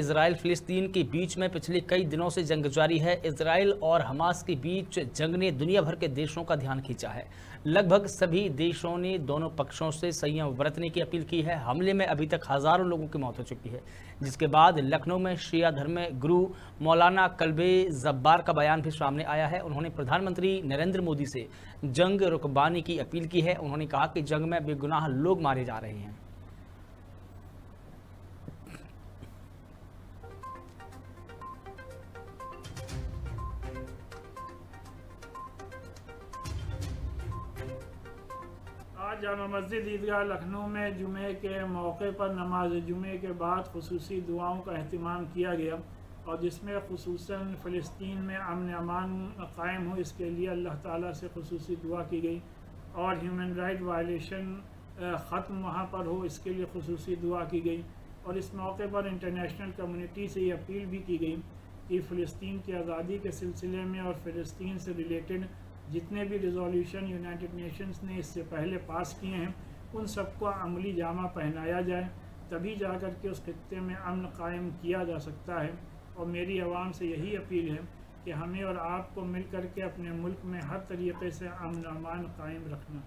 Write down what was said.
Israel फिलिस्तीन के बीच में पिछले कई दिनों से जंग जारी है। इसराइल और हमास के बीच जंग ने दुनिया भर के देशों का ध्यान खींचा है। लगभग सभी देशों ने दोनों पक्षों से संयम बरतने की अपील की है। हमले में अभी तक हज़ारों लोगों की मौत हो चुकी है। जिसके बाद लखनऊ में शिया धर्म गुरु मौलाना कल्बे जब्बार का बयान भी सामने आया है। उन्होंने प्रधानमंत्री नरेंद्र मोदी से जंग रुकवाने की अपील की है। उन्होंने कहा कि जंग में बेगुनाह लोग मारे जा रहे हैं। आज जामा मस्जिद ईदगाह लखनऊ में जुमे के मौके पर नमाज़ जुमे के बाद खसूसी दुआओं का अहतमाम किया गया और जिसमें खसूस फ़लस्तीन में अमन अमान कायम हो, इसके लिए अल्लाह ताला से खसूसी दुआ की गई और ह्यूमन राइट वायलेशन ख़त्म वहाँ पर हो, इसके लिए खसूसी दुआ की गई और इस मौके पर इंटरनेशनल कम्युनिटी से ये अपील भी की गई कि फ़लस्तीन की आज़ादी के सिलसिले में और फ़लस्तीन से रिलेटेड जितने भी रिजोल्यूशन यूनाइटेड नेशंस ने इससे पहले पास किए हैं, उन सबको अमली जामा पहनाया जाए, तभी जा कर के उस खत्े में अमन कायम किया जा सकता है। और मेरी आवाम से यही अपील है कि हमें और आपको मिल कर के अपने मुल्क में हर तरीके से अमन अमान कायम रखना।